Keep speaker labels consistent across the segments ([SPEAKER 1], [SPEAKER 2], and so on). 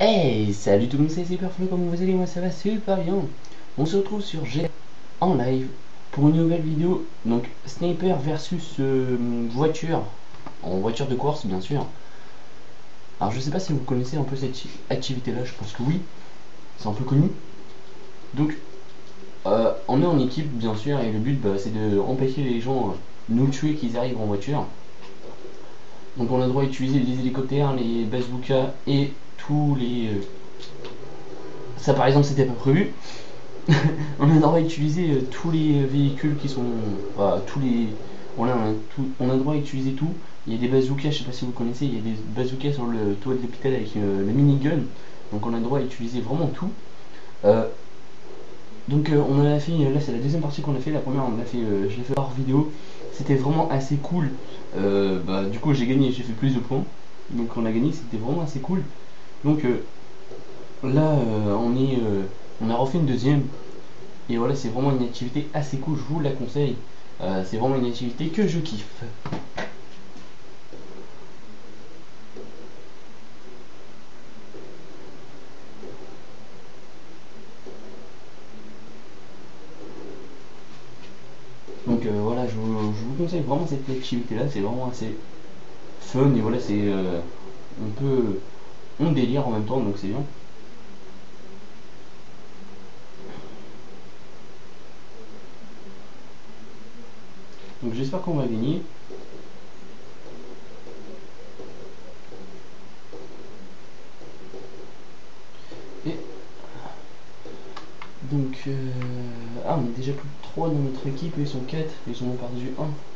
[SPEAKER 1] Hey, salut tout le monde, c'est Superflu, comment vous allez? Moi ça va super bien. On se retrouve sur G en live pour une nouvelle vidéo. Donc, sniper versus euh, voiture, en voiture de course bien sûr. Alors je sais pas si vous connaissez un peu cette activité là, je pense que oui, c'est un peu connu. Donc, euh, on est en équipe bien sûr et le but bah, c'est de empêcher les gens euh, nous tuer qu'ils arrivent en voiture. Donc on a le droit d'utiliser les hélicoptères, les bazookas et tous les... Euh, ça par exemple c'était pas prévu. on a le droit d'utiliser euh, tous les véhicules qui sont... tous les... On a, on a le droit d'utiliser tout. Il y a des bazookas, je sais pas si vous connaissez, il y a des bazookas sur le toit de l'hôpital avec euh, le minigun. Donc on a le droit d'utiliser vraiment tout. donc on en a fait, là c'est la deuxième partie qu'on a fait, la première on a fait, je l'ai fait hors vidéo, c'était vraiment assez cool. bah, du coup j'ai gagné, j'ai fait plus de points, donc on a gagné, c'était vraiment assez cool. Donc euh, là, euh, on est, euh, on a refait une deuxième. Et voilà, c'est vraiment une activité assez cool, je vous la conseille. c'est vraiment une activité que je kiffe. Donc voilà, je vous, conseille vraiment cette activité là, c'est vraiment assez fun et voilà, c'est on peut on délire en même temps, donc c'est bien. Donc j'espère qu'on va gagner. Et donc euh, ah on est déjà plus de 3 dans notre équipe, ils sont 4, ils ont perdu 1.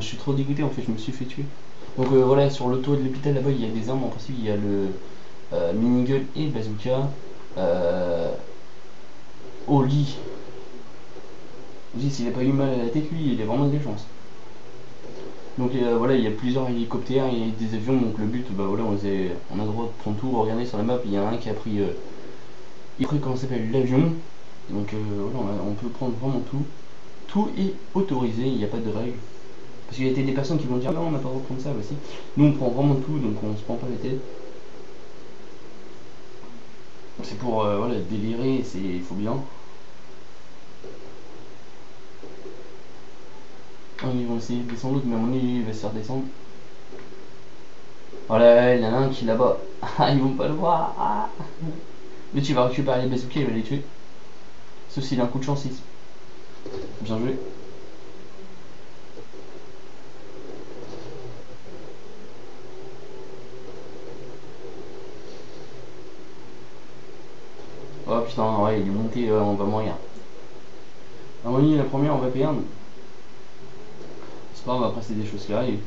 [SPEAKER 1] Je suis trop dégoûté en fait, je me suis fait tuer. Donc euh, voilà, sur le toit de l'hôpital là-bas, il y a des armes en principe, il y a le euh, minigun et bazooka. Euh, au lit. dis s'il a pas eu mal à la tête, lui, il a vraiment des chances. Donc euh, voilà, il y a plusieurs hélicoptères, a des avions, donc le but, bah voilà, on, on a le droit de prendre tout. Regardez sur la map, il y a un qui a pris, il a pris comment s'appelle l'avion. Donc voilà, on, on peut prendre vraiment tout. Tout est autorisé, il n'y a pas de règles. Parce qu'il y a des personnes qui vont dire non, on n'a pas le droit de prendre ça, voici. Nous, on prend vraiment tout, donc on se prend pas la tête. C'est pour euh, voilà, délirer, c'est il faut bien. Ils vont essayer de descendre l'autre, mais avis, il va se faire descendre. Voilà, il y en a un qui est là-bas. Ah, ils vont pas le voir. Ah. Mais tu vas récupérer les bazookas, il va les tuer. Sauf s'il a un coup de chance ici. Bien joué. Oh putain, ouais, il est monté, on va mourir. À mon la première, on va perdre. C'est pas grave, après, c'est des choses qui arrivent.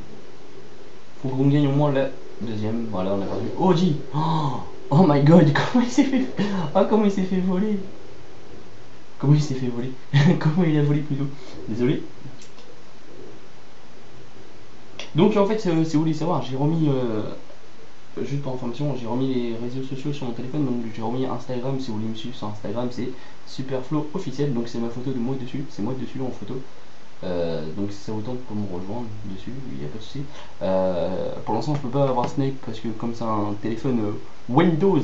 [SPEAKER 1] Faut qu'on gagne au moins la deuxième. Voilà, on a perdu. Oh, G oh, oh my god, comment il s'est fait. Oh, comment il s'est fait voler. Comment il s'est fait voler Comment il a volé plutôt Désolé. Donc en fait, si vous voulez savoir, j'ai remis euh, juste pour information, j'ai remis les réseaux sociaux sur mon téléphone, donc j'ai remis Instagram, si vous voulez me suivre sur Instagram, c'est Superflow officiel, donc c'est ma photo de moi dessus, c'est moi dessus en photo. Euh, donc vous tente pour me rejoindre dessus, il n'y a pas de souci. Euh, pour l'instant je peux pas avoir Snap parce que comme c'est un téléphone euh, Windows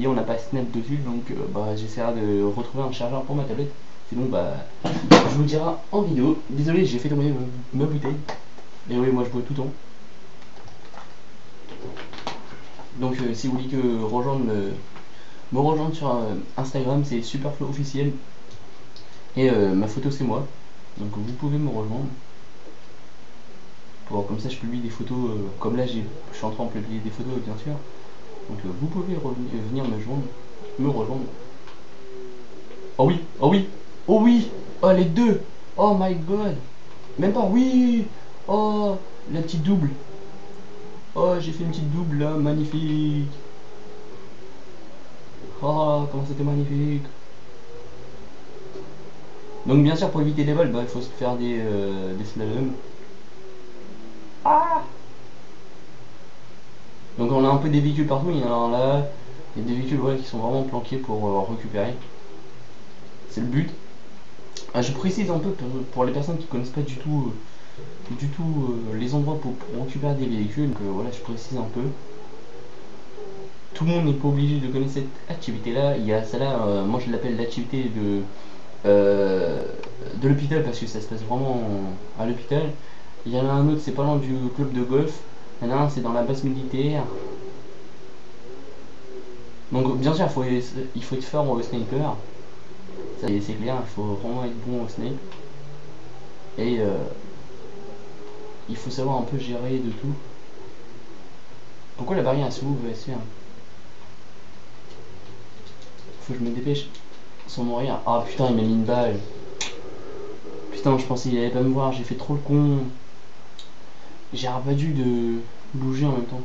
[SPEAKER 1] et on n'a pas Snap dessus, donc bah, j'essaierai de retrouver un chargeur pour ma tablette. Sinon bah je vous dirai en vidéo. Désolé j'ai fait tomber ma bouteille. Et oui moi je bois tout le temps. Donc euh, si vous voulez que rejoindre me, rejoindre sur euh, Instagram, c'est Superflow officiel. Et euh, ma photo c'est moi. Donc vous pouvez me rejoindre. Comme ça je publie des photos, comme là je suis en train de publier des photos bien sûr. Donc vous pouvez venir me joindre, me rejoindre. Oh oui, oh oui, oh oui, oh les deux, oh my god, même pas, oui, oh la petite double, Oh, j'ai fait une petite double là, magnifique. Oh, comment c'était magnifique. Donc bien sûr pour éviter les vols, bah, il faut se faire des, euh, des slaloms. Ah Donc on a un peu des véhicules partout, il y en a là, il y a des véhicules qui sont vraiment planqués pour euh, récupérer. C'est le but. Ah, je précise un peu pour, les personnes qui connaissent pas du tout du tout euh, les endroits pour, récupérer des véhicules. Donc voilà, je précise un peu. Tout le monde n'est pas obligé de connaître cette activité-là. Il y a celle-là, moi je l'appelle l'activité de de l'hôpital parce que ça se passe vraiment à l'hôpital. Il y en a un autre, c'est pas loin du club de golf. Il y en a un, c'est dans la base militaire. Donc bien sûr, il faut, il faut être fort au sniper. C'est clair, il faut vraiment être bon au sniper. Et euh, il faut savoir un peu gérer de tout. Pourquoi la barrière s'ouvre Faut que je me dépêche sans mourir. Ah putain, il m'a mis une balle. Putain, je pensais qu'il allait pas me voir, j'ai fait trop le con. J'ai pas dû de bouger en même temps.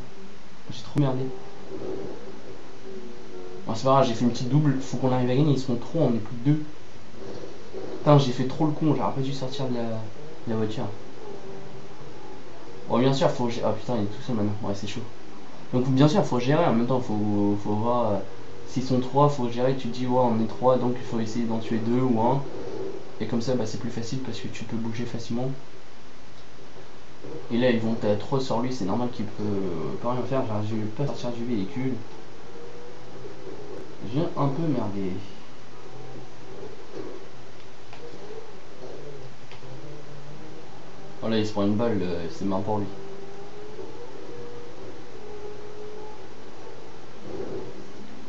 [SPEAKER 1] J'ai trop merdé. Bon, c'est pas grave, j'ai fait une petite double. Faut qu'on arrive à gagner. Ils sont trop, on est plus de deux. Putain, j'ai fait trop le con. J'aurais pas dû sortir de la, voiture. Bon, bien sûr, faut. Ah putain, il est tout seul maintenant. Ouais, c'est chaud. Donc, bien sûr, faut gérer. En même temps, faut, faut voir. Euh, s'ils sont trois, faut gérer. Tu te dis, ouais, on est trois, donc il faut essayer d'en tuer deux ou un. Et comme ça, bah, c'est plus facile parce que tu peux bouger facilement. Et là, ils vont être trop sur lui, c'est normal qu'il peut, peut rien faire. Je vais pas sortir du véhicule. Viens un peu merdé. Oh il se prend une balle, euh, c'est marrant pour lui.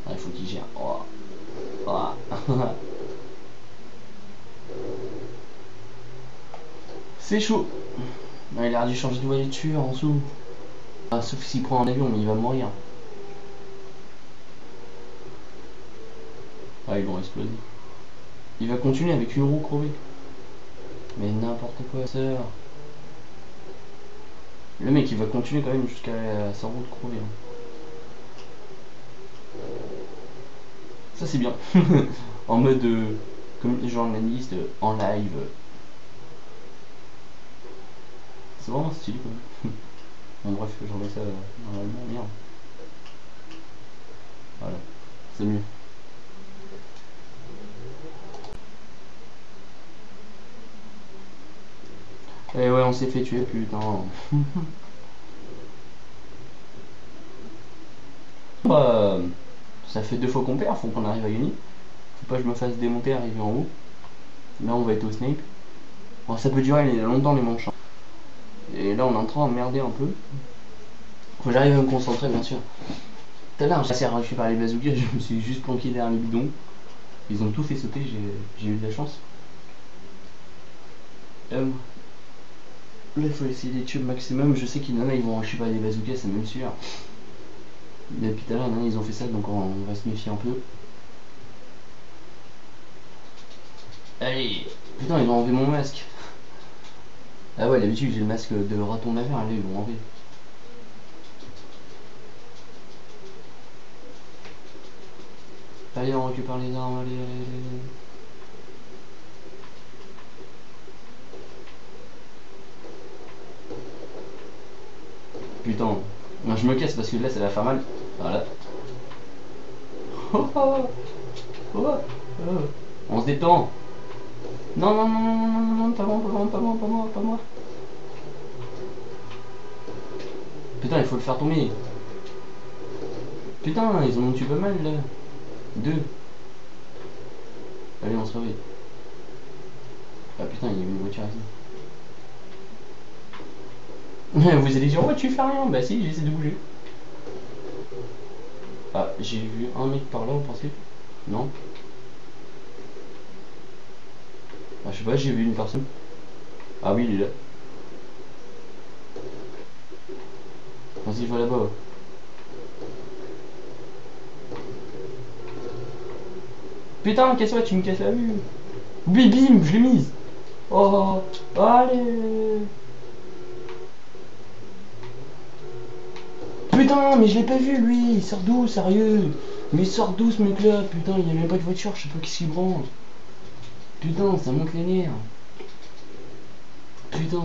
[SPEAKER 1] Ah, il faut qu'il gère. Oh. Oh. c'est chaud. Il a dû changer de voiture en dessous. Ah, sauf s'il prend un avion, mais il va mourir. Ah, ils vont exploser. Il va continuer avec une roue crevée. Mais n'importe quoi, sœur. Le mec, il va continuer quand même jusqu'à sa roue crevée. Hein. Ça, c'est bien. en mode euh, comme journaliste euh, en live. C'est vraiment stylé même. bon, bref, j'envoie ça normalement. Merde. Voilà, c'est mieux. Et eh ouais, on s'est fait tuer, putain. bah, ça fait deux fois qu'on perd, faut qu'on arrive à gagner. Faut pas que je me fasse démonter, arriver en haut. Là, on va être au snipe. Bon, ça peut durer longtemps les manches. Hein. Et là, on est en train d'emmerder un peu. Faut que j'arrive à me concentrer, bien sûr. Tout à l'heure, j'ai récupéré les bazookas, je me suis juste planqué derrière les bidons. Ils ont tout fait sauter, j'ai eu de la chance. Euh, il faut essayer de tuer le maximum. Je sais qu'il y en a, ils vont récupérer des bazookas, c'est même sûr. Depuis tout à l'heure, ils ont fait ça, donc on va se méfier un peu. Allez Putain, ils ont enlevé mon masque. Ah ouais, d'habitude, j'ai le masque de raton mer, là, ils vont enlever. Allez, on récupère les armes, allez, allez, allez. Putain. Moi je me casse parce que là ça va faire mal. Voilà. Oh, oh, oh, On se détend. Non, non, non, non, non, non, non, pas moi, pas moi, pas moi, pas moi, pas moi. Putain, il faut le faire tomber. Putain, ils ont tué pas mal là. Deux. Allez, on se réveille. Ah putain, il y a une voiture ici. Vous allez dire, ouais, tu fais rien. Bah si, j'essaie de bouger. Ah, j'ai vu un mec par là, vous pensez Non Ah, je sais pas, j'ai vu une personne. Ah oui, il est là. Vas-y, va là-bas. Putain, qu'est-ce que tu me casses la vue? Bim, je l'ai mise Oh, allez Putain, mais je l'ai pas vu lui, il sort d'où, sérieux? Mais il sort d'où ce mec là Putain, il y a même pas de voiture, je sais pas qui s'y branle. Putain, ça monte les nerfs. Putain.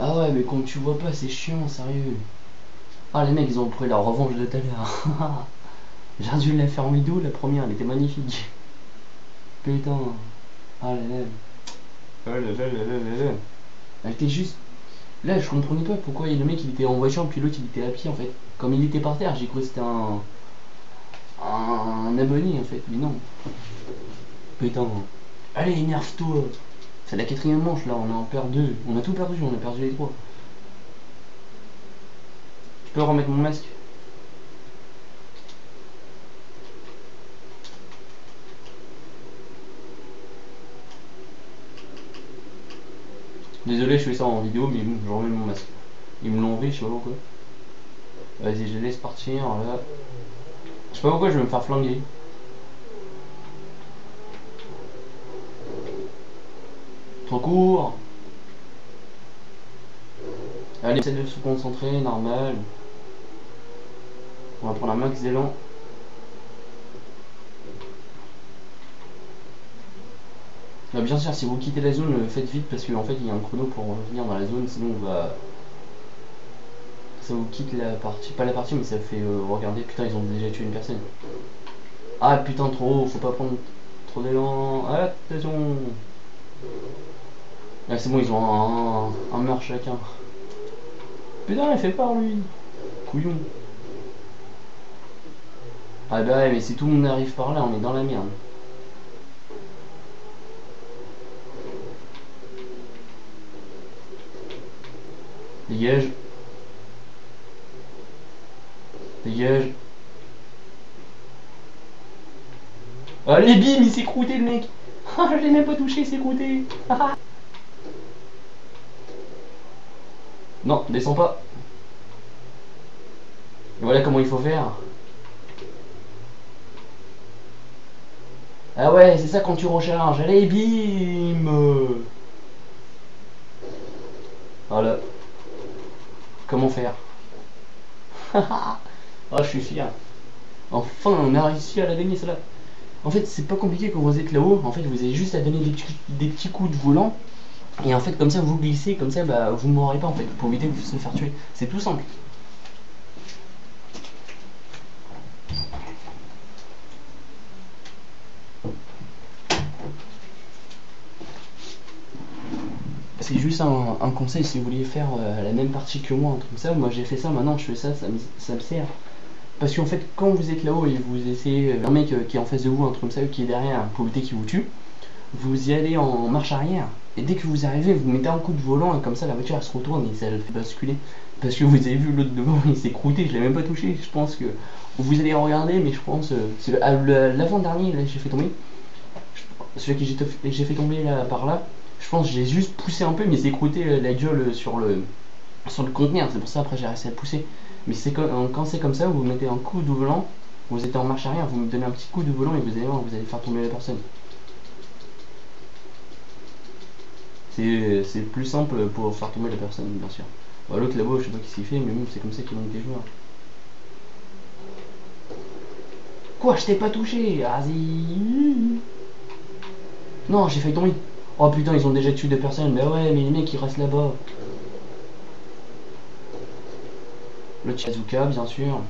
[SPEAKER 1] Ah ouais, mais quand tu vois pas, c'est chiant, sérieux. Ah, les mecs, ils ont pris la revanche de tout à l'heure. J'ai dû la faire en vidéo, la première, elle était magnifique. Putain. Ah là là. Ah là là là là là Elle était juste. Là, je comprenais pas pourquoi le mec il était en voiture puis l'autre il était à pied en fait. Comme il était par terre, j'ai cru que c'était un. un abonné en fait, mais non. Putain. Allez, énerve-toi. C'est la quatrième manche là, on en perd deux. On a tout perdu, on a perdu les trois. Je peux remettre mon masque? Désolé, je fais ça en vidéo, mais je remets mon masque. Ils me l'ont enlevé, je sais pas pourquoi. Vas-y, je laisse partir là. Je sais pas pourquoi je vais me faire flinguer. Trop court. Allez, essaie de se concentrer, normal. On va prendre un max d'élan. Bah, bien sûr, si vous quittez la zone, faites vite parce qu'en fait il y a un chrono pour revenir dans la zone, sinon on va. Ça vous quitte la partie, pas la partie, mais ça fait euh, regarder. Putain, ils ont déjà tué une personne. Ah putain, trop, faut pas prendre trop d'élan. Attention. Ah, c'est bon, ils ont un, un meurtre chacun. Putain, il fait peur lui. Couillon. Ah bah ouais, mais si tout le monde arrive par là, on est dans la merde. Dégage. Dégage. Allez, bim, il s'est croûté le mec. Ah, je l'ai même pas touché, il s'est croûté. non, descends pas. voilà comment il faut faire. Ah ouais, c'est ça quand tu recharges. Allez, bim Voilà. Comment faire Oh, je suis fier. Enfin, on a réussi à la gagner, celle-là. En fait, c'est pas compliqué quand vous êtes là-haut. En fait, vous avez juste à donner des, petits coups de volant. Et en fait, comme ça, vous glissez. Comme ça, bah, vous ne mourrez pas, en fait. Pour éviter de vous se faire tuer. C'est tout simple. c'est un, conseil si vous voulez faire euh, la même partie que moi, un truc comme ça. Moi j'ai fait ça, maintenant je fais ça, ça me, sert. Parce qu'en fait, quand vous êtes là-haut et vous essayez, euh, un mec euh, qui est en face de vous, un truc comme ça, qui est derrière, pour éviter qu'il vous tue, vous y allez en marche arrière. Et dès que vous arrivez, vous mettez un coup de volant et comme ça la voiture elle se retourne et ça le fait basculer. Parce que vous avez vu l'autre devant, il s'est croûté, je l'ai même pas touché. Je pense que vous allez regarder, mais je pense. c'est l'avant-dernier, là j'ai fait tomber. Celui que j'ai fait tomber là par là, je pense que j'ai juste poussé un peu, mais c'est écrouté euh, la gueule sur le, sur le conteneur. C'est pour ça après j'ai réussi à pousser. Mais c'est quand, quand c'est comme ça, vous mettez un coup de volant, vous êtes en marche arrière, vous me donnez un petit coup de volant et vous allez voir, vous allez faire tomber la personne. C'est plus simple pour faire tomber la personne, bien sûr. L'autre là-bas, je sais pas ce qu'il fait, mais c'est comme ça qu'ils ont été joueurs. Quoi, je t'ai pas touché Vas-y Non, j'ai failli tomber. Oh putain, ils ont déjà tué deux personnes. Mais ouais, mais les mecs, ils restent là-bas. Le Chazuka, bien sûr.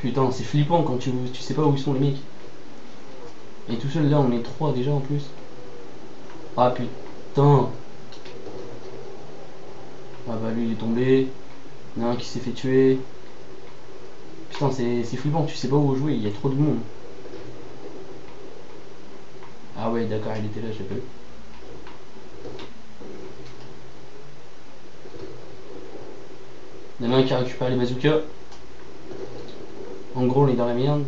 [SPEAKER 1] Putain, c'est flippant quand tu, tu sais pas où sont les mecs. Et tout seul là, on est trois déjà en plus. Ah putain. Ah bah lui il est tombé. Il y en a un qui s'est fait tuer. C'est flippant, tu sais pas où jouer, il y a trop de monde. Ah ouais, d'accord, il était là, j'ai pas vu. Il y en a un qui a récupéré les bazookas. En gros, on est dans la merde.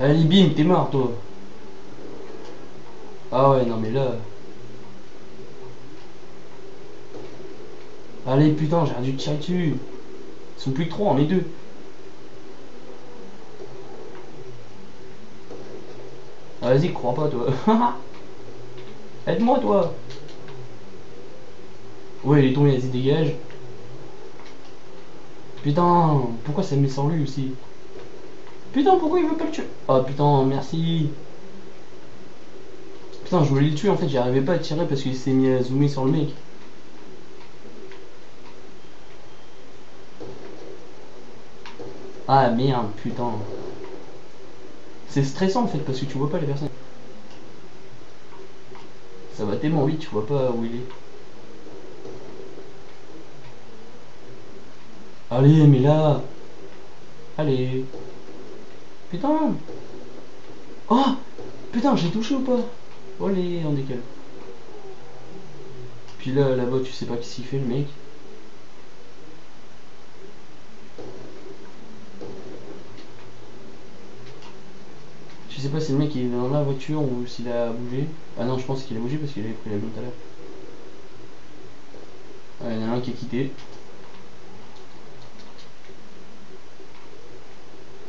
[SPEAKER 1] Allez, bim, t'es mort, toi. Ah ouais, non, mais là... Allez, putain, j'ai dû tirer dessus. Ils sont plus que trois, on est deux. Ah, vas-y, crois pas, toi. Aide-moi, toi. Ouais, il est tombé, vas-y, dégage. Putain, pourquoi ça me met sans lui aussi? Putain, pourquoi il veut pas le tuer? Oh putain, merci. Putain, je voulais le tuer en fait, j'arrivais pas à tirer parce qu'il s'est mis à zoomer sur le mec. Ah merde, putain. C'est stressant en fait parce que tu vois pas les personnes. Ça va tellement vite, tu vois pas où il est. Allez, mais là Allez Putain Oh Putain, j'ai touché ou pas? Allez, on décale. Puis là, là-bas, tu sais pas ce qu'il fait le mec. Si le mec il est dans la voiture ou s'il a bougé. Ah non, je pense qu'il a bougé parce qu'il avait pris l'avion tout à l'heure. Il y en a un qui est quitté.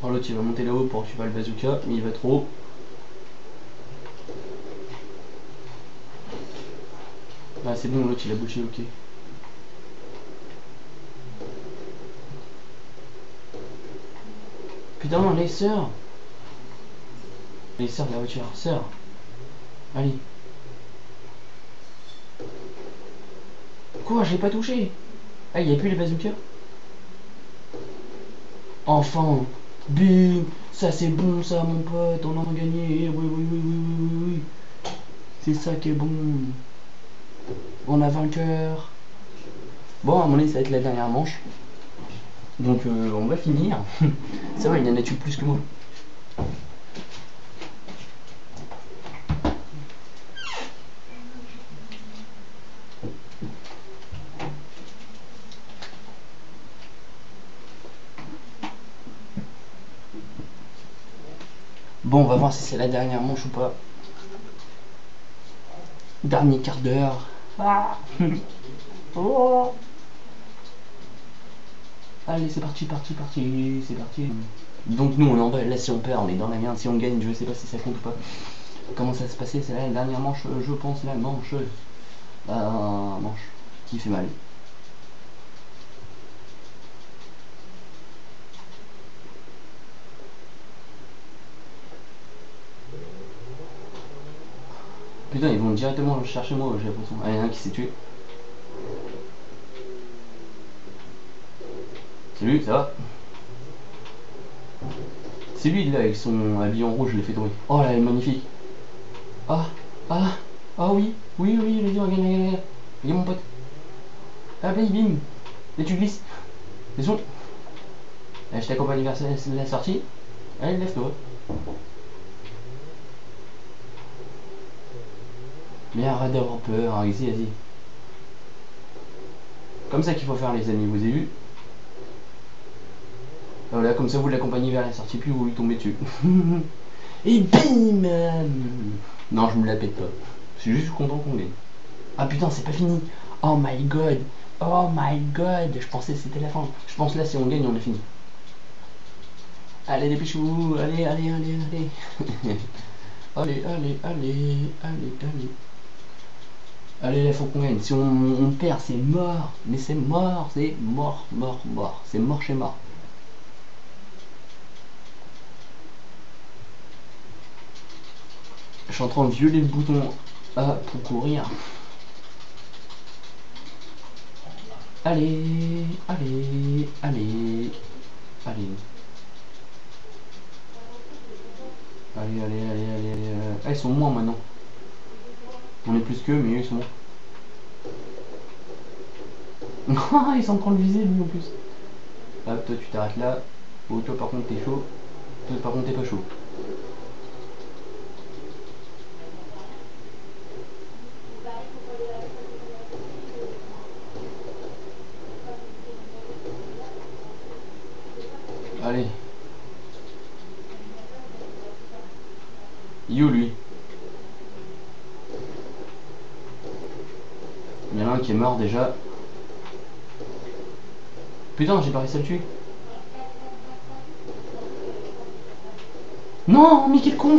[SPEAKER 1] Oh, l'autre il va monter là-haut pour tuer le bazooka, mais il va trop haut. Ah c'est bon, l'autre il a bougé, ok. Putain, les Les sœurs de la voiture, sœurs Allez Quoi, j'ai pas touché Ah, il n'y a plus les bazookas Enfin Bim Ça c'est bon ça mon pote, on a gagné. Oui, oui, oui, oui, oui, oui, oui. C'est ça qui est bon. On a vainqueur. Bon, à mon avis, ça va être la dernière manche. Donc, euh, on va finir. ça va, il en a tué plus que moi? Bon, on va voir si c'est la dernière manche ou pas. Dernier quart d'heure. Ah. Oh. Allez, c'est parti, parti, parti, c'est parti. Donc nous, on en va, là si on perd, on est dans la merde. Si on gagne, je sais pas si ça compte ou pas. Comment ça se passer C'est la dernière manche, je pense, la manche. Euh, manche qui fait mal. Putain, ils vont directement chercher moi, j'ai l'impression. Ah, il y en a un qui s'est tué. Salut, ça va? C'est lui là avec son habillé en rouge, je l'ai fait tomber. Oh là, elle est magnifique. Ah, ah, ah oui, oui, oui, vas-y, regarde, regarde, regarde. Regarde mon pote. Ah, bim, bim. Et tu glisses. C'est. Allez, je t'accompagne vers la sortie. Allez, lève-toi. Mais arrête d'avoir peur, ici, vas-y. Comme ça qu'il faut faire les amis, vous avez vu Voilà, comme ça vous l'accompagnez vers la sortie, puis vous lui tombez dessus. Et bim Non, je me la pète pas. Je suis juste content qu'on gagne. Ah putain, c'est pas fini. Oh my god. Oh my god. Je pensais que c'était la fin. Je pense là, si on gagne, on est fini. Allez, dépêchez-vous. Allez, allez, allez, allez. allez, allez, allez, allez, allez. Allez, il faut qu'on gagne. Si on, perd, c'est mort. Mais c'est mort, c'est mort, mort, mort. C'est mort chez mort. Je suis en train de violer le bouton A pour courir. Allez, allez, allez, allez. Allez, allez, allez, allez, allez. Ah, ils sont moins maintenant. On est plus qu'eux, mais eux ils sont bons. Ils sont en train de viser lui en plus. Hop, toi tu t'arrêtes là. Oh, toi par contre t'es chaud. Toi par contre t'es pas chaud. Allez. You lui. Il y en a qui est mort déjà. Putain, j'ai pas réussi à le tuer. Non, mais quel con.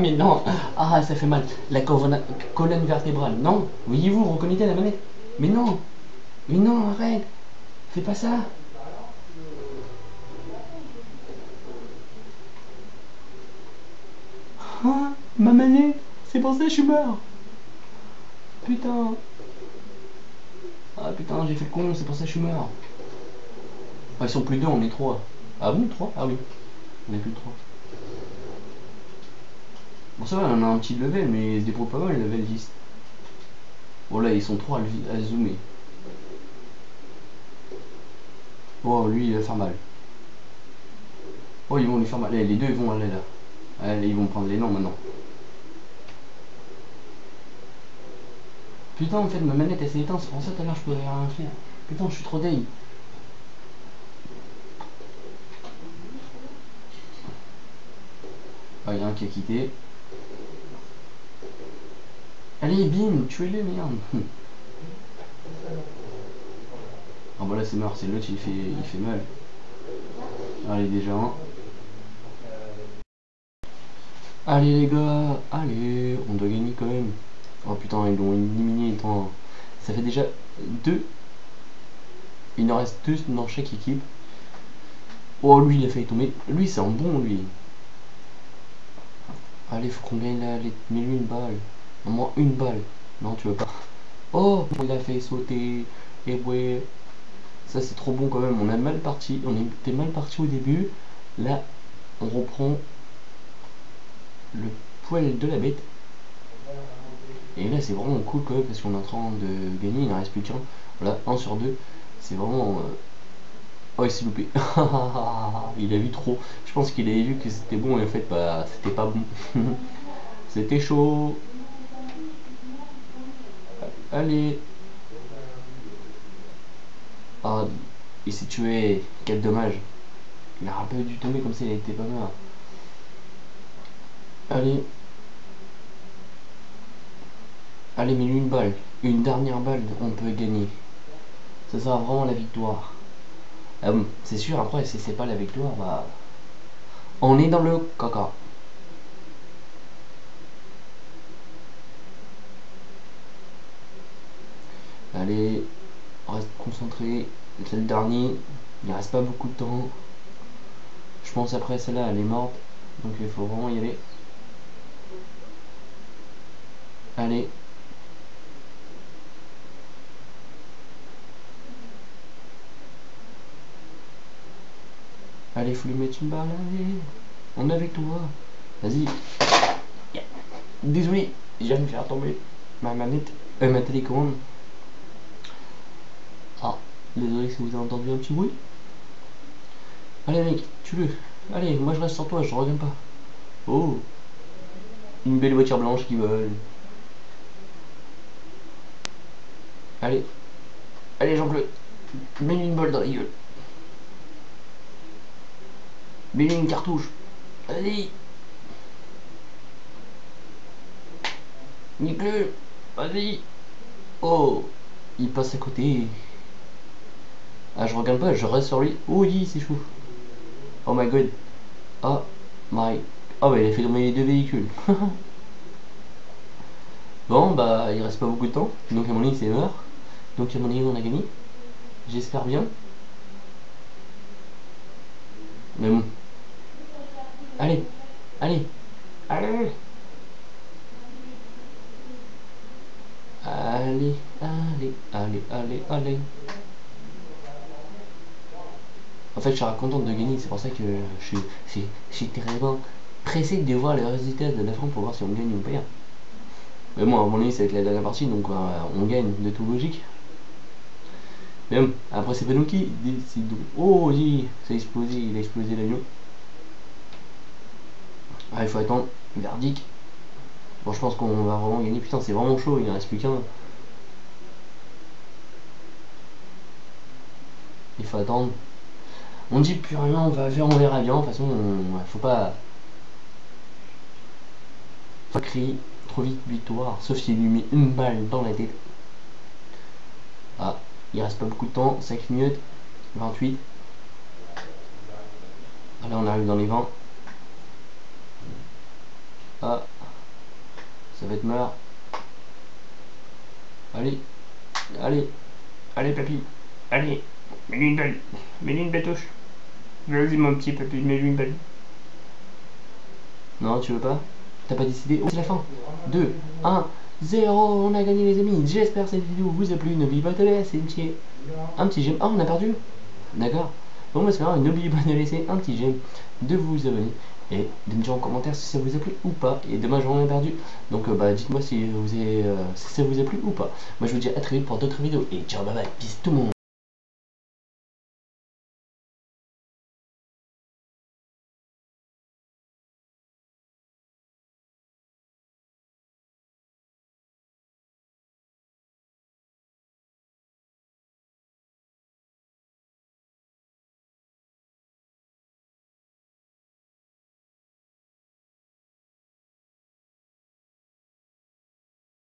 [SPEAKER 1] Mais non. Ah, ça fait mal. La colonne vertébrale. Non. Voyez-vous, reconnaissez la manette. Mais non. Mais non, arrête. Fais pas ça. Ah, ma manette? C'est pour ça que je suis mort Putain Ah putain, j'ai fait le con, c'est pour ça que je suis mort. Ils sont plus deux, on est trois. Ah bon, trois? Ah oui. On est plus trois. Bon, ça va, on a un petit level, mais ils se débrouillent pas mal, le level 10. Bon, là, ils sont trois à, à zoomer. Oh, lui, il va faire mal. Oh, ils vont lui faire mal. Eh, les deux, ils vont aller là. Allez, ils vont prendre les noms maintenant. Putain, en fait, ma manette, elle s'est éteinte. C'est pour ça tout à l'heure, je pouvais rien faire. Putain, je suis trop deg. Ah, il y a un qui a quitté. Allez, bim, tuez-le, merde. Ah bah là c'est mort, c'est l'autre il fait il fait mal. Allez déjà un. Allez les gars, allez, on doit gagner quand même. Oh putain, ils l'ont éliminé étant. Ça fait déjà deux. Il en reste deux dans chaque équipe. Oh lui il a failli tomber. Lui c'est un bon lui. Allez, faut qu'on gagne la. les- Mets-lui une balle. Au moins une balle. Non, tu veux pas. Oh, il a fait sauter. Et ouais. Ça, c'est trop bon quand même. On a mal parti. On était mal parti au début. Là, on reprend le poil de la bête. Et là, c'est vraiment cool quand même parce qu'on est en train de gagner. Il n'en reste plus qu'un. Voilà, 1 sur 2. C'est vraiment. euh, Oh, il s'est loupé. il a vu trop. Je pense qu'il avait vu que c'était bon et en fait, bah, c'était pas bon. c'était chaud. Allez. Ah, il s'est tué. Quel dommage. Il aurait pas dû tomber comme ça, il a été pas mal. Allez. Allez, mais une balle. Une dernière balle, on peut gagner. Ça sera vraiment la victoire. Bon, c'est sûr, après, si c'est pas la victoire, bah. On est dans le caca. Allez, reste concentré. C'est le dernier. Il reste pas beaucoup de temps. Je pense après celle-là, elle est morte. Donc il faut vraiment y aller. Allez. Allez, faut lui mettre une balle. Allez. On est avec toi. Vas-y. Désolé, j'ai me faire tomber ma manette, euh, ma télécommande. Ah, désolé si vous avez entendu un petit bruit. Allez mec, tue-le. Allez, moi je reste sur toi, je reviens pas. Oh, une belle voiture blanche qui vole. Allez, allez Jean-Claude, mets-lui une balle dans la gueule. Mets-lui une cartouche. Allez. Nique-le Vas-y Oh Il passe à côté. Ah, je regarde pas, je reste sur lui. Oh, oui, c'est chaud. Oh my god. Oh my... Oh, bah il a fait tomber les deux véhicules. bon, bah il reste pas beaucoup de temps. Donc à mon avis c'est mort. Donc à mon avis on a gagné. J'espère bien. Mais bon. Allez Allez Allez Allez, allez, allez, allez, allez. En fait, je suis contente de gagner, c'est pour ça que je suis, je suis- je suis terriblement pressé de voir les résultats de la France pour voir si on gagne ou pas. Mais bon, à mon avis, ça va être la dernière partie, donc euh, on gagne de tout logique. Mais bon, après, c'est pas nous qui décidons. Oh, oui, ça a explosé, il a explosé l'avion. Ah, il faut attendre, verdict. Bon, je pense qu'on va vraiment gagner. Putain, c'est vraiment chaud, il en reste plus qu'un. Il faut attendre. On dit plus rien, on va on verra bien. De toute façon, on- ouais, faut pas. Faut crier trop vite victoire, sauf s'il lui met une balle dans la tête. Ah, il reste pas beaucoup de temps, 5 minutes, 28. Ah, là, on arrive dans les 20. Ah, ça va être mort. Allez, allez, allez, papy, allez, mets-lui une balle, mets-lui une touche. Vas-y, mon petit papy, mets-lui une balle. Non, tu veux pas? T'as pas décidé? Oh, c'est la fin 2, 1, 0, on a gagné les amis. J'espère que cette vidéo vous a plu. N'oubliez pas de la laisser un petit, j'aime. Oh, on a perdu? D'accord. Bon, moi, c'est pas n'oubliez pas de laisser un petit j'aime, de vous abonner et de me dire en commentaire si ça vous a plu ou pas. Et demain, j'en ai perdu. Donc, euh, bah, dites-moi si, avez, si ça vous a plu ou pas. Moi, je vous dis à très vite pour d'autres vidéos. Et ciao, bye bye. Peace tout le monde.